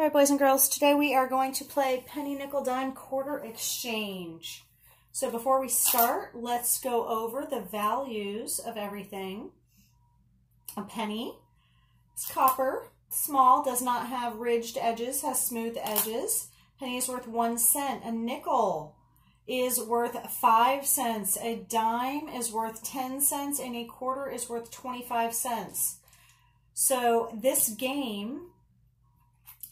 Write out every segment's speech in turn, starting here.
All right, boys and girls, today we are going to play penny, nickel, dime, quarter exchange. So before we start, let's go over the values of everything. A penny is copper, small, does not have ridged edges, has smooth edges. Penny is worth one cent. A nickel is worth five cents. A dime is worth 10 cents, and a quarter is worth 25 cents. So this game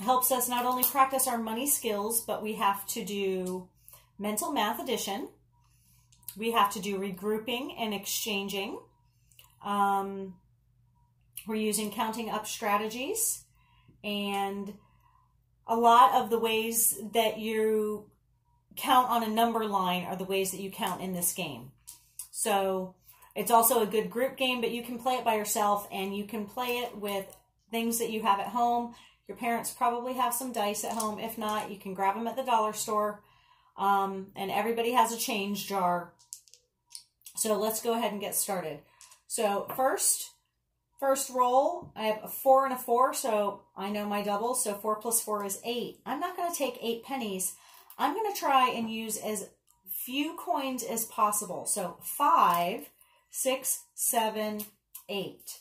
helps us not only practice our money skills, but we have to do mental math addition. We have to do regrouping and exchanging. Um, we're using counting up strategies and a lot of the ways that you count on a number line are the ways that you count in this game. So it's also a good group game, but you can play it by yourself and you can play it with things that you have at home. Your parents probably have some dice at home. If not, you can grab them at the dollar store. Um, and everybody has a change jar. So let's go ahead and get started. So first, first roll, I have a four and a four, so I know my double. So four plus four is eight. I'm not going to take eight pennies. I'm going to try and use as few coins as possible. So five, six, seven, eight.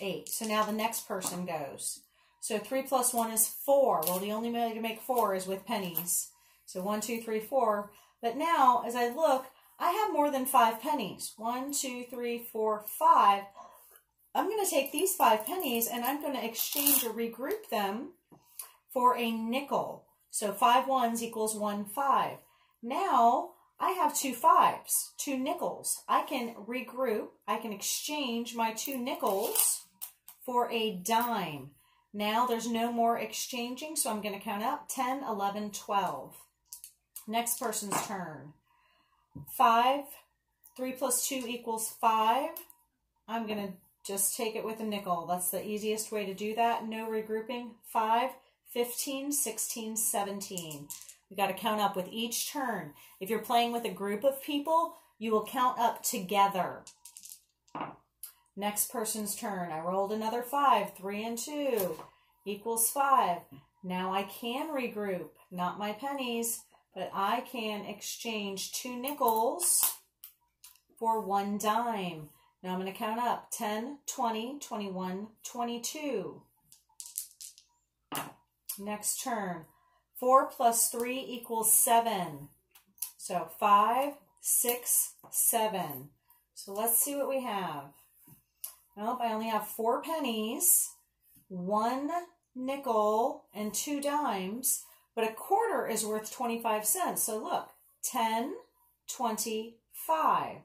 Eight. So now the next person goes. So 3 plus 1 is 4. Well, the only way to make 4 is with pennies. So one, two, three, four. But now, as I look, I have more than 5 pennies. One, two, three, four, five. I'm going to take these 5 pennies and I'm going to exchange or regroup them for a nickel. So 5 ones equals 1 5. Now, I have two fives, two nickels. I can regroup, I can exchange my two nickels for a dime. Now there's no more exchanging, so I'm going to count up 10, 11, 12. Next person's turn. 5, 3 plus 2 equals 5. I'm going to just take it with a nickel. That's the easiest way to do that. No regrouping. 5, 15, 16, 17. We got to count up with each turn. If you're playing with a group of people, you will count up together. Next person's turn. I rolled another five. Three and two equals five. Now I can regroup. Not my pennies, but I can exchange two nickels for one dime. Now I'm going to count up 10, 20, 21, 22. Next turn. 4 plus 3 equals 7. So 5, 6, 7. So let's see what we have. Nope, I only have four pennies, one nickel, and two dimes, but a quarter is worth 25 cents. So look, 10, 25.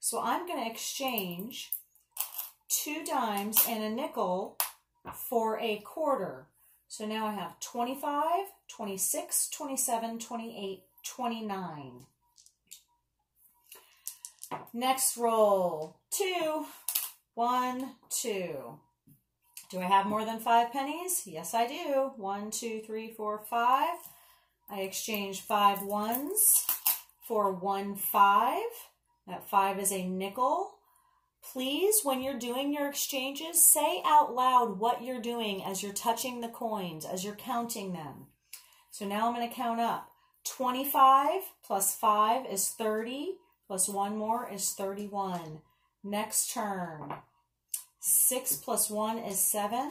So I'm going to exchange two dimes and a nickel for a quarter. So now I have 25, 26, 27, 28, 29. Next roll, two, one, two. Do I have more than five pennies? Yes, I do. One, two, three, four, five. I exchange five ones for one five. That five is a nickel. Please, when you're doing your exchanges, say out loud what you're doing as you're touching the coins, as you're counting them. So now I'm going to count up. 25 plus 5 is 30, plus 1 more is 31. Next turn. 6 plus 1 is 7.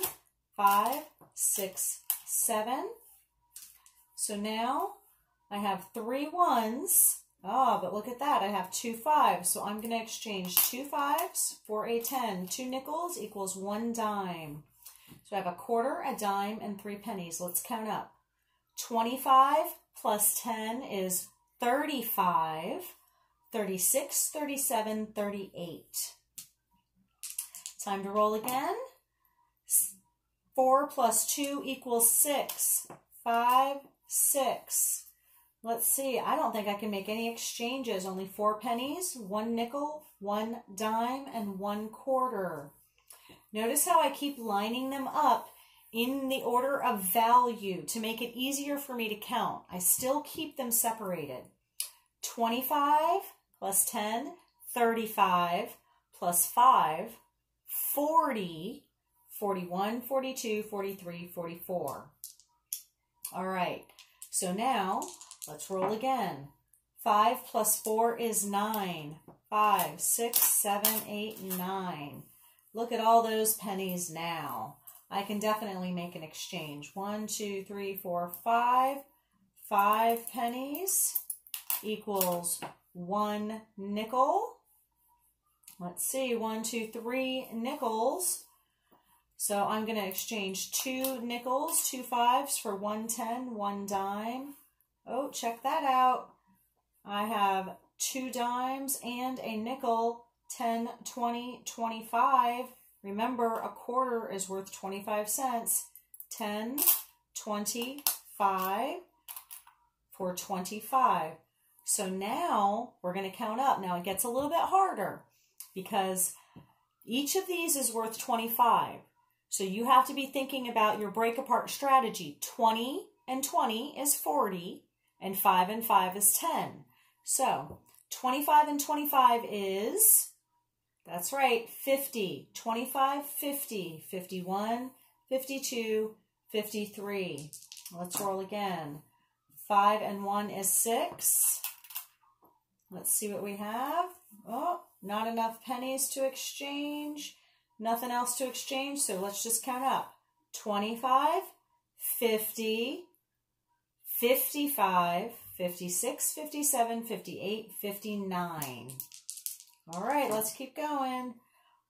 5, 6, 7. So now I have three ones. Oh, but look at that. I have two fives. So I'm going to exchange two fives for a 10. Two nickels equals one dime. So I have a quarter, a dime, and three pennies. Let's count up. 25 plus 10 is 35. 36, 37, 38. Time to roll again. 4 plus 2 equals 6. 5, 6. Let's see. I don't think I can make any exchanges. Only four pennies, one nickel, one dime, and one quarter. Notice how I keep lining them up in the order of value to make it easier for me to count. I still keep them separated. 25 plus 10, 35 plus 5, 40, 41, 42, 43, 44. All right, so now let's roll again. 5 plus 4 is 9. 5, 6, 7, 8, 9. Look at all those pennies now. I can definitely make an exchange. One, two, three, four, five. Five pennies equals one nickel. Let's see, one, two, three nickels. So I'm going to exchange two nickels, two fives for one ten, one dime. Oh, check that out. I have two dimes and a nickel, 10, 20, 25. Remember, a quarter is worth 25 cents. 10, 25 for 25. So now we're going to count up. Now it gets a little bit harder because each of these is worth 25. So you have to be thinking about your break apart strategy. 20 and 20 is 40 and 5 and 5 is 10. So 25 and 25 is, that's right, 50. 25, 50, 51, 52, 53. Let's roll again. 5 and 1 is 6. Let's see what we have. Oh, not enough pennies to exchange. Nothing else to exchange, so let's just count up. 25, 50, 55, 56, 57, 58, 59. All right, let's keep going.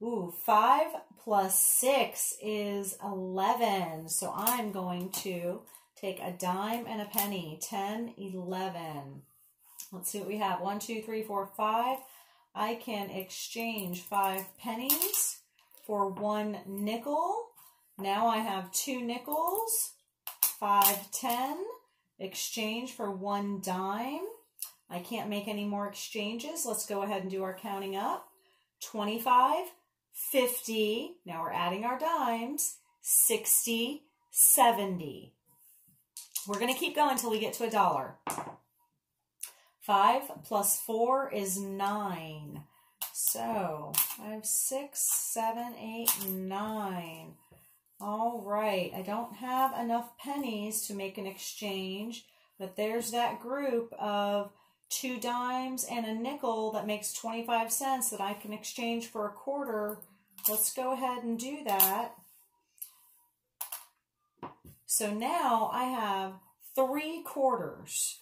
Ooh, 5 plus 6 is 11. So I'm going to take a dime and a penny. 10, 11. Let's see what we have. 1, 2, 3, 4, 5. I can exchange 5 pennies for 1 nickel. Now I have 2 nickels. 5, 10 exchange for one dime. I can't make any more exchanges. Let's go ahead and do our counting up. 25, 50, now we're adding our dimes, 60, 70. We're going to keep going until we get to a dollar. 5 plus 4 is 9. So, 5, 6, 7, 8, 9. All right, I don't have enough pennies to make an exchange, but there's that group of two dimes and a nickel that makes 25 cents that I can exchange for a quarter. Let's go ahead and do that. So now I have three quarters.